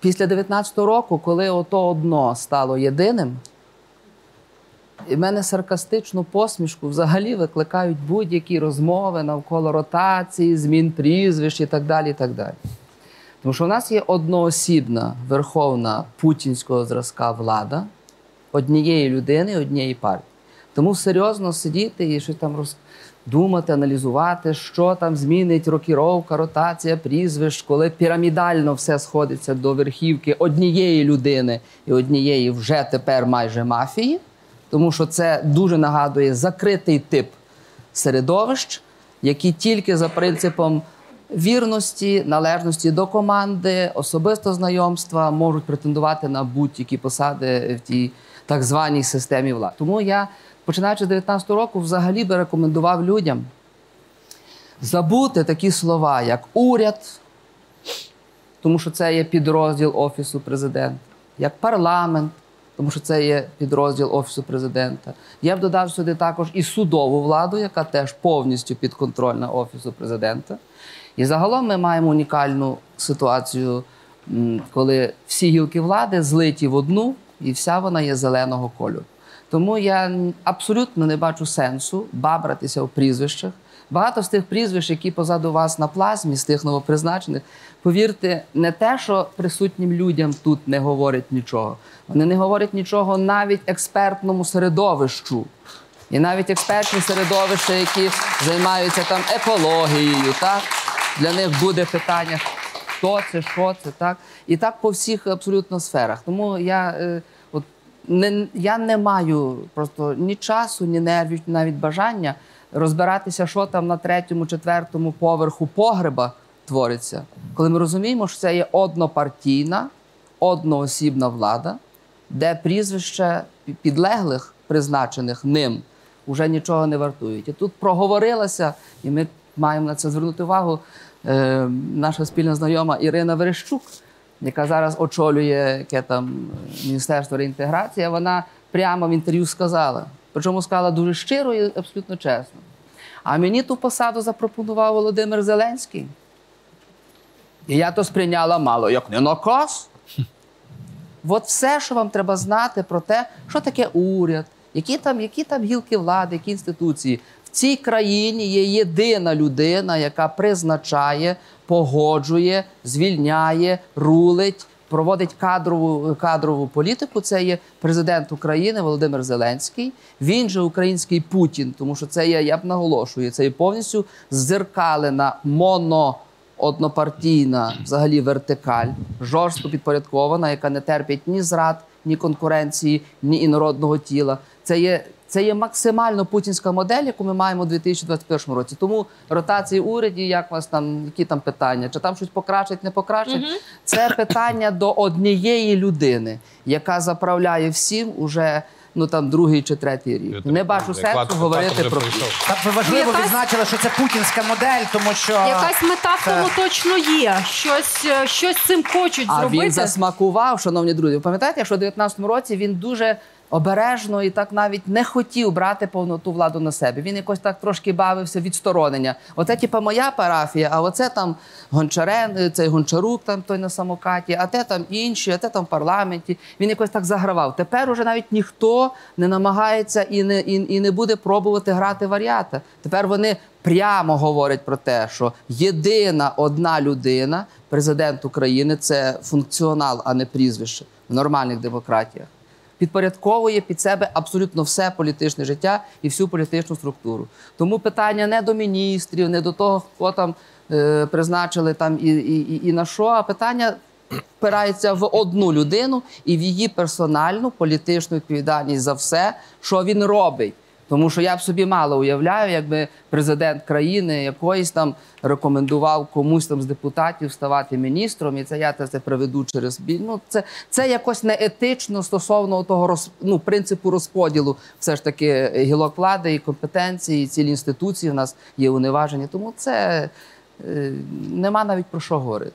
після 19-го року, коли ото одно стало єдиним, і в мене саркастичну посмішку взагалі викликають будь-які розмови навколо ротації, змін прізвищ і так далі. і так далі. Тому що в нас є одноосібна верховна путінського зразка влада однієї людини, однієї партії. Тому серйозно сидіти і щось там роз... думати, аналізувати, що там змінить рокіровка, ротація, прізвищ, коли пірамідально все сходиться до верхівки однієї людини і однієї вже тепер майже мафії, тому що це дуже нагадує закритий тип середовищ, які тільки за принципом вірності, належності до команди, особистого знайомства можуть претендувати на будь-які посади в тій так званій системі влади. Тому я, починаючи з 19 року, взагалі би рекомендував людям забути такі слова, як уряд, тому що це є підрозділ Офісу президента, як парламент, тому що це є підрозділ Офісу президента. Я б додав сюди також і судову владу, яка теж повністю підконтрольна Офісу президента. І загалом ми маємо унікальну ситуацію, коли всі гілки влади злиті в одну, і вся вона є зеленого кольору. Тому я абсолютно не бачу сенсу бабратися в прізвищах. Багато з тих прізвищ, які позаду вас на плазмі, з тих новопризначених, повірте, не те, що присутнім людям тут не говорять нічого. Вони не говорять нічого навіть експертному середовищу. І навіть експертні середовища, які займаються там екологією, так? Для них буде питання, хто це, що це, так? І так по всіх абсолютно сферах. Тому я, е, от, не, я не маю просто ні часу, ні нервів, навіть бажання розбиратися, що там на третьому, четвертому поверху погреба твориться. Коли ми розуміємо, що це є однопартійна, одноосібна влада, де прізвища підлеглих, призначених ним, вже нічого не вартують. І тут проговорилася, і ми маємо на це звернути увагу. Е, наша спільна знайома Ірина Верещук, яка зараз очолює яке там е, Міністерство реінтеграції, вона прямо в інтерв'ю сказала, причому сказала дуже щиро і абсолютно чесно. А мені ту посаду запропонував Володимир Зеленський. І я то сприйняла мало як не наказ. От все, що вам треба знати про те, що таке уряд, які там, які там гілки влади, які інституції. Цій країні є єдина людина, яка призначає, погоджує, звільняє, рулить, проводить кадрову, кадрову політику. Це є президент України Володимир Зеленський. Він же український Путін, тому що це є, я б наголошую, це є повністю зеркалена моно однопартійна взагалі вертикаль, жорстко підпорядкована, яка не терпить ні зрад, ні конкуренції, ні інородного тіла. Це є. Це є максимально путінська модель, яку ми маємо у 2021 році. Тому ротації уряді, як вас там, які там питання, чи там щось покращить, не покращить, це питання до однієї людини, яка заправляє всім уже ну там другий чи третій рік. Не бачу сенсу говорити про Так ви важливо Якась- відзначили, що це путінська модель, тому що Якась мета в це- тому точно є. Щось, е, щось цим хочуть А зробити. він засмакував, шановні друзі. Ви Пам'ятаєте, що у 19-му році він дуже обережно і так навіть не хотів брати повноту владу на себе. Він якось так трошки бавився відсторонення. Оце, типа, моя парафія, а оце там Гончарен, цей Гончарук, там той на самокаті, а те там інші, а те там в парламенті. Він якось так загравав. Тепер уже навіть ніхто не намагається і не, і, і не буде пробувати грати варіата. Тепер вони прямо говорять про те, що єдина одна людина, президент України, це функціонал, а не прізвище в нормальних демократіях. Підпорядковує під себе абсолютно все політичне життя і всю політичну структуру. Тому питання не до міністрів, не до того, хто там е, призначили там і, і, і, на що, а питання впирається в одну людину і в її персональну політичну відповідальність за все, що він робить. Тому що я б собі мало уявляю, якби президент країни якоїсь там рекомендував комусь там з депутатів ставати міністром, і це я це приведу через біль. Ну це, це якось неетично стосовно того роз, ну, принципу розподілу, все ж таки гілок влади і компетенції, і цілі інституції в нас є уневажені. Тому це е, нема навіть про що говорити.